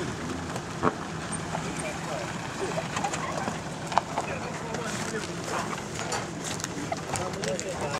Charlie.